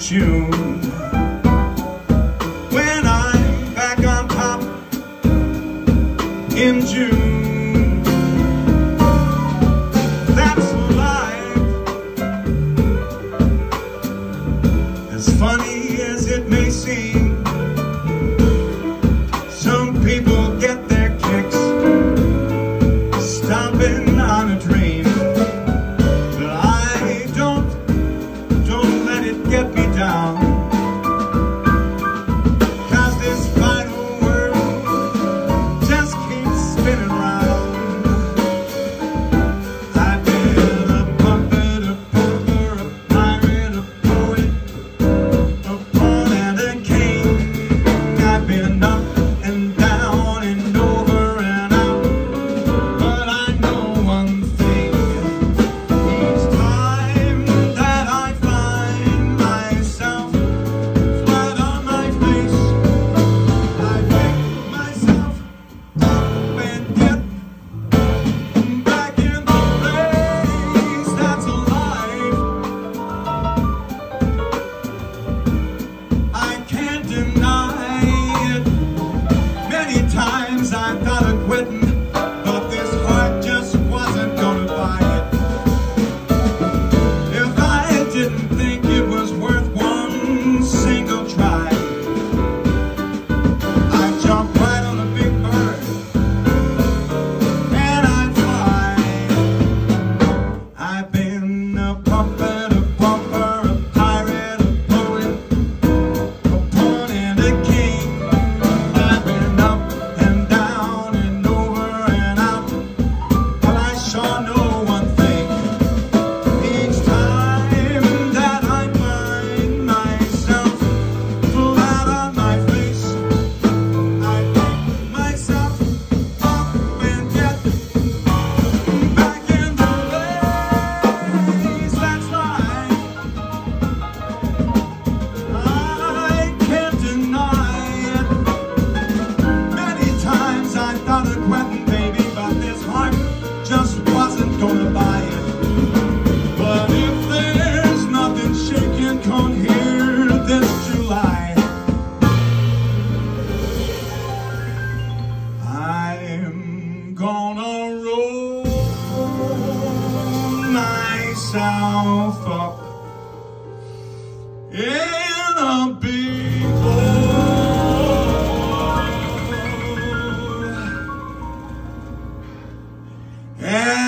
tune. When I'm back on top in June, but yourself up in a big hole. And